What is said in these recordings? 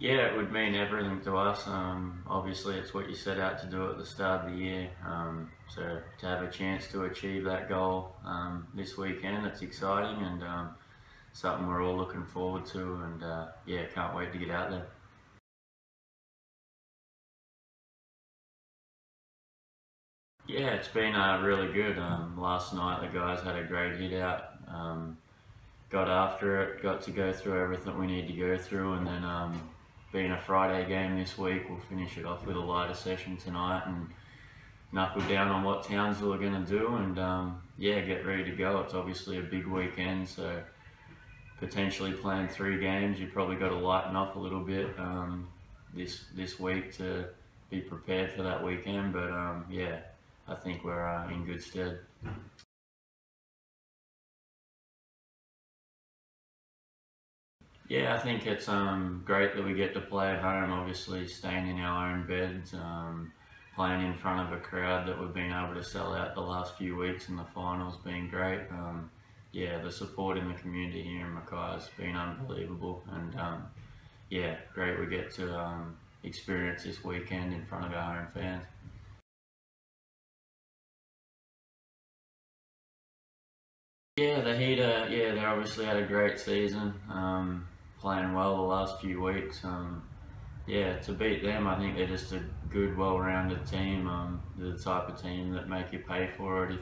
Yeah, it would mean everything to us. Um, obviously, it's what you set out to do at the start of the year. Um, so to have a chance to achieve that goal um, this weekend, it's exciting and um, something we're all looking forward to. And uh, yeah, can't wait to get out there. Yeah, it's been uh, really good. Um, last night the guys had a great hit out. Um, got after it, got to go through everything we need to go through, and then being a Friday game this week, we'll finish it off with a lighter session tonight and knuckle down on what Townsville are going to do, and um, yeah, get ready to go. It's obviously a big weekend, so potentially playing three games, you've probably got to lighten up a little bit um, this this week to be prepared for that weekend. But um, yeah, I think we're uh, in good stead. Yeah, I think it's um, great that we get to play at home. Obviously, staying in our own beds, um, playing in front of a crowd that we've been able to sell out the last few weeks in the finals, been great. Um, yeah, the support in the community here in Mackay has been unbelievable, and um, yeah, great we get to um, experience this weekend in front of our home fans. Yeah, the Heat, yeah, they obviously had a great season, um, playing well the last few weeks. Um, yeah, to beat them, I think they're just a good, well-rounded team. Um, the type of team that make you pay for it if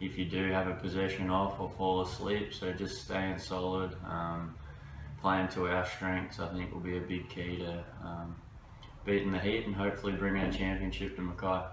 if you do have a possession off or fall asleep. So just staying solid, um, playing to our strengths, I think will be a big key to um, beating the Heat and hopefully bringing a championship to Mackay.